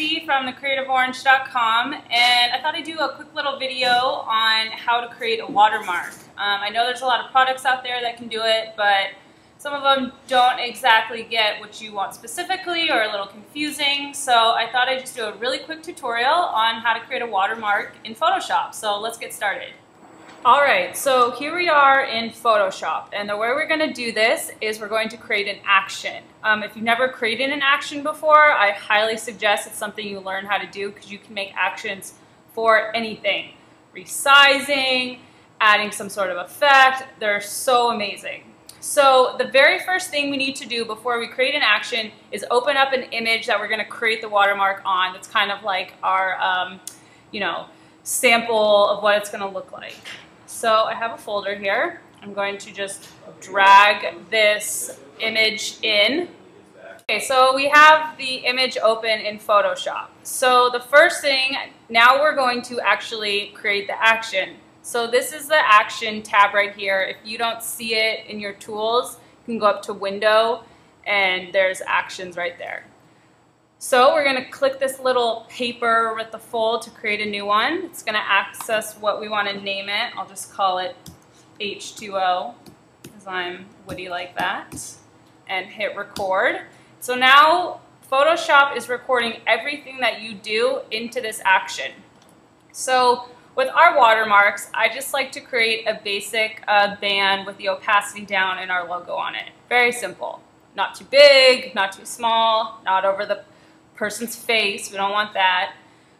Betsy from thecreativeorange.com and I thought I'd do a quick little video on how to create a watermark. Um, I know there's a lot of products out there that can do it, but some of them don't exactly get what you want specifically or a little confusing. So I thought I'd just do a really quick tutorial on how to create a watermark in Photoshop. So let's get started. All right, so here we are in Photoshop, and the way we're going to do this is we're going to create an action. Um, if you've never created an action before, I highly suggest it's something you learn how to do because you can make actions for anything. Resizing, adding some sort of effect, they're so amazing. So the very first thing we need to do before we create an action is open up an image that we're going to create the watermark on. That's kind of like our, um, you know, sample of what it's going to look like. So I have a folder here. I'm going to just drag this image in. Okay, so we have the image open in Photoshop. So the first thing, now we're going to actually create the action. So this is the action tab right here. If you don't see it in your tools, you can go up to window and there's actions right there. So we're going to click this little paper with the fold to create a new one. It's going to access what we want to name it. I'll just call it H2O because I'm woody like that. And hit record. So now Photoshop is recording everything that you do into this action. So with our watermarks, I just like to create a basic uh, band with the opacity down and our logo on it. Very simple. Not too big, not too small, not over the person's face. We don't want that.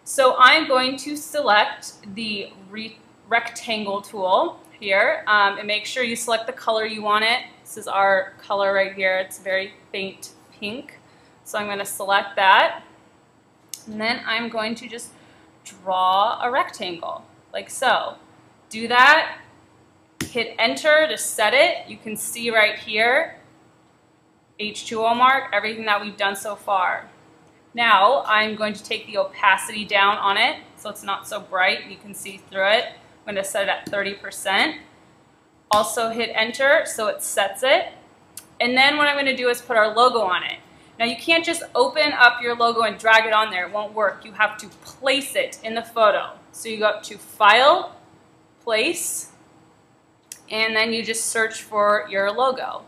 So I'm going to select the re rectangle tool here um, and make sure you select the color you want it. This is our color right here. It's very faint pink. So I'm going to select that. And then I'm going to just draw a rectangle like so. Do that, hit enter to set it. You can see right here, H2O mark, everything that we've done so far. Now I'm going to take the opacity down on it so it's not so bright. You can see through it. I'm going to set it at 30%. Also hit enter so it sets it. And then what I'm going to do is put our logo on it. Now you can't just open up your logo and drag it on there. It won't work. You have to place it in the photo. So you go up to File, Place, and then you just search for your logo.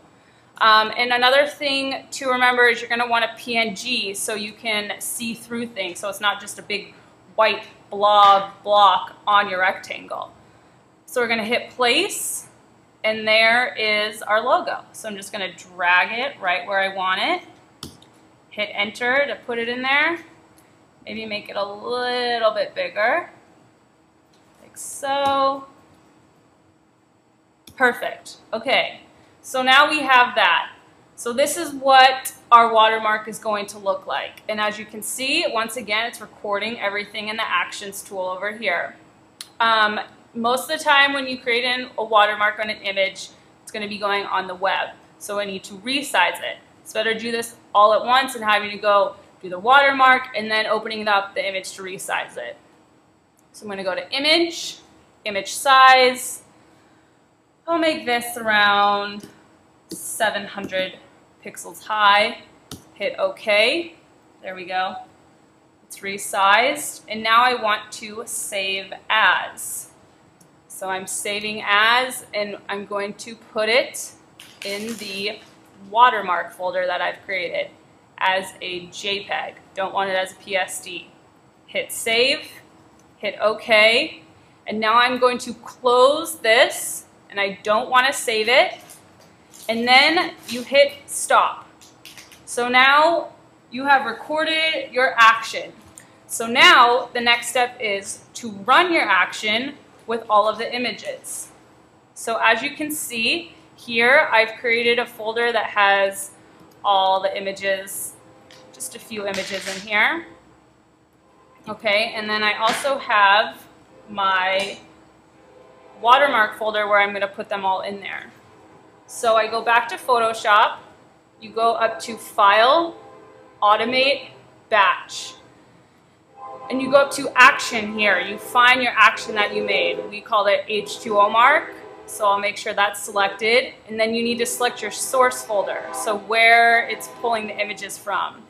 Um, and another thing to remember is you're going to want a PNG so you can see through things. So it's not just a big white blob block on your rectangle. So we're going to hit place and there is our logo. So I'm just going to drag it right where I want it. Hit enter to put it in there. Maybe make it a little bit bigger. Like so. Perfect. Okay. So now we have that. So this is what our watermark is going to look like. And as you can see, once again, it's recording everything in the Actions tool over here. Um, most of the time when you create a watermark on an image, it's going to be going on the web. So I need to resize it. It's better to do this all at once and having to go do the watermark and then opening up the image to resize it. So I'm going to go to Image, Image Size, I'll make this around 700 pixels high. Hit OK. There we go. It's resized. And now I want to save as. So I'm saving as, and I'm going to put it in the watermark folder that I've created as a JPEG. Don't want it as a PSD. Hit save, hit OK, and now I'm going to close this and I don't want to save it. And then you hit stop. So now you have recorded your action. So now the next step is to run your action with all of the images. So as you can see here, I've created a folder that has all the images, just a few images in here. Okay, and then I also have my watermark folder where I'm going to put them all in there. So I go back to Photoshop, you go up to File, Automate, Batch. And you go up to Action here. You find your action that you made. We call it H2O mark, so I'll make sure that's selected. And then you need to select your source folder, so where it's pulling the images from.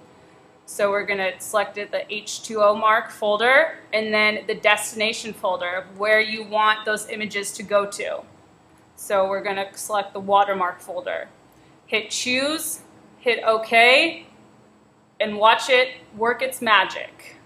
So we're going to select it, the H2O mark folder, and then the destination folder where you want those images to go to. So we're going to select the watermark folder. Hit choose, hit OK, and watch it work its magic.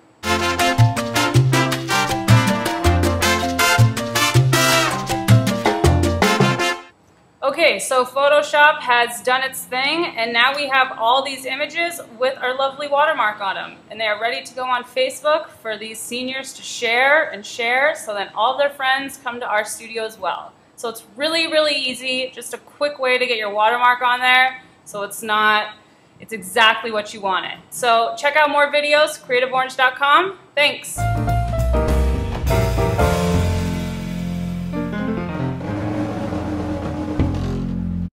Okay, so Photoshop has done its thing, and now we have all these images with our lovely watermark on them. And they are ready to go on Facebook for these seniors to share and share so then all their friends come to our studio as well. So it's really, really easy, just a quick way to get your watermark on there so it's not, it's exactly what you wanted. So check out more videos, creativeorange.com. Thanks.